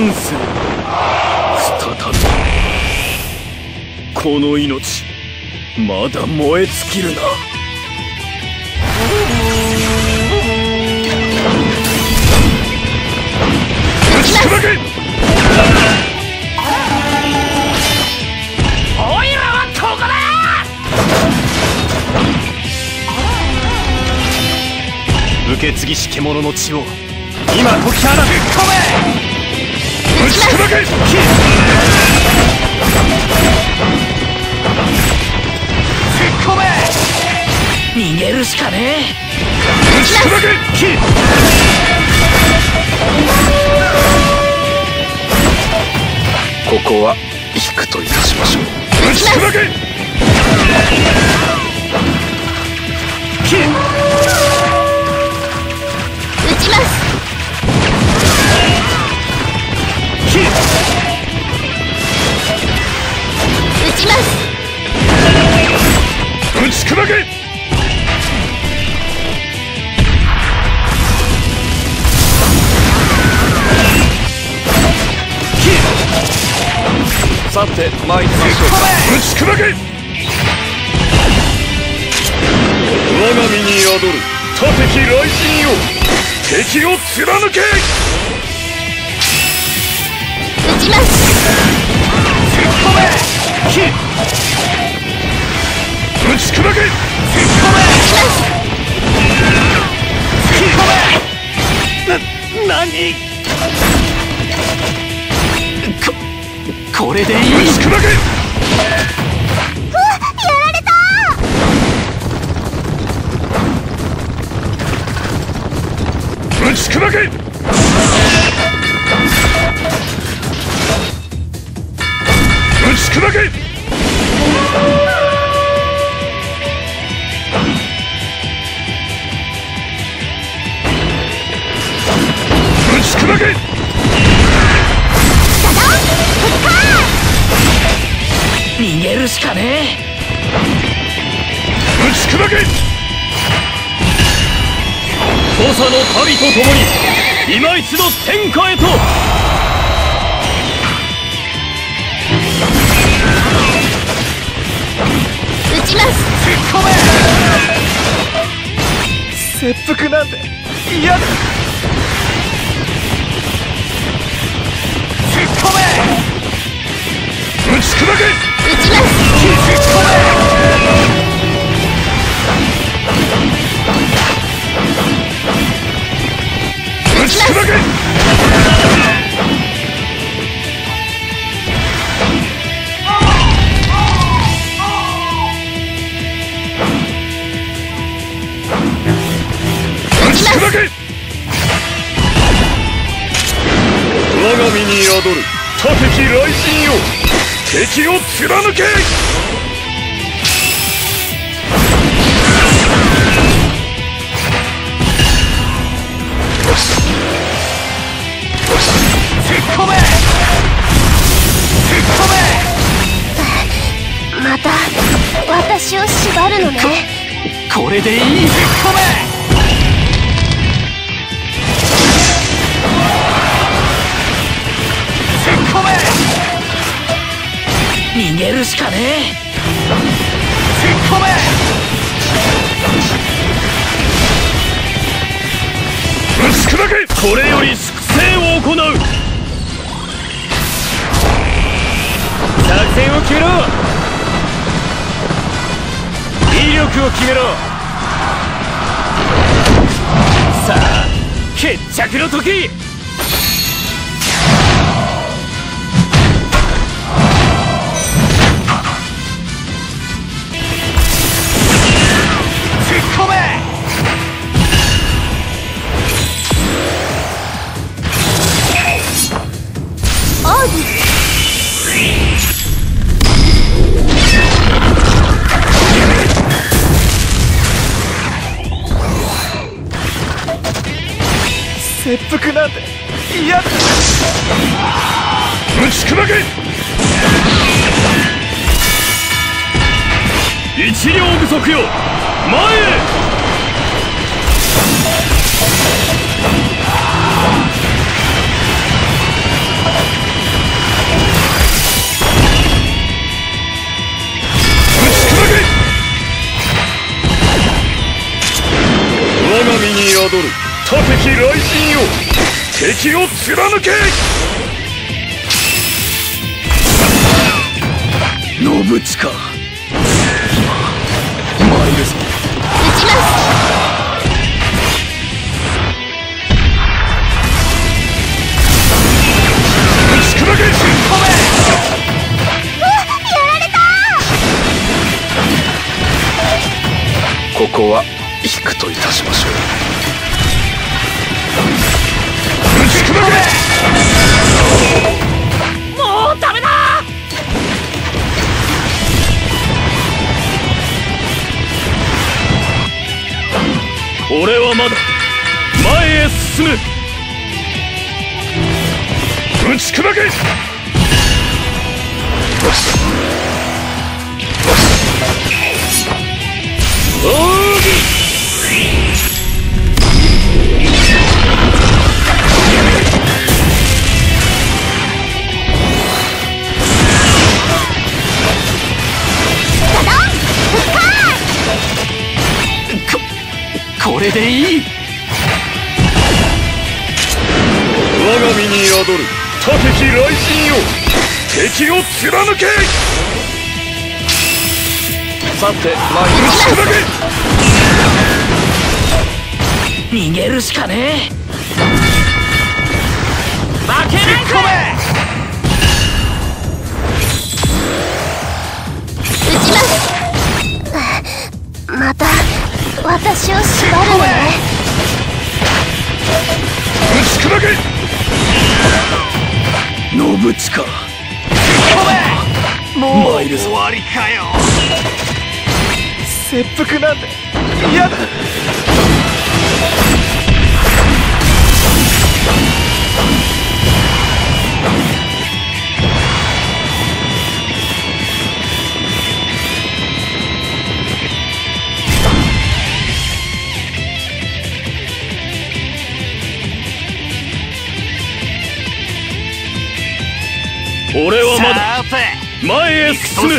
ンス再び。この命まだ燃え尽きるな。受け継ぎし獣の血を今解き放つ込め打ち砕け突っ込め逃げるしかね打ち砕けここは引くといたしましょう。打ち砕けさて参りましょう。打ち砕け。我が身に宿る他敵雷神よ。敵を貫け。打ちます突っ込め打ち砕け。突っ込め打ちます突っ込めな何？ここれでいい。打ち砕け。うわやられた打ち砕るしかねえ打ち砕け土佐の民と共に今一度天下へと打ちます突っ込め。切腹なんて嫌だ。に宿る。他敵雷神よ。敵を貫け。突っ込め。突っ込め。また私を縛るのね。これでいい。突っ込め逃げるしかねえ。突っ込め。打ち砕け。これより粛清を行う。作戦を決めろ。威力を決めろ。さあ決着の時腹なん嫌ぶち砕け。一両不足よ。前へ。我が身に宿る。他敵雷神よ敵を貫け信近今参るぞ撃ちますここは引くといたしましょう俺はまだ前へ進む。打ち砕け！ここれでいい。我が身に宿る。他敵雷神よ。敵を貫け。さて参りましょうけ逃げるしかねえ。負けない私を縛るのね。打ち砕け。信近もう参るぞ終わりかよ。切腹なんて嫌だ。前へ進む。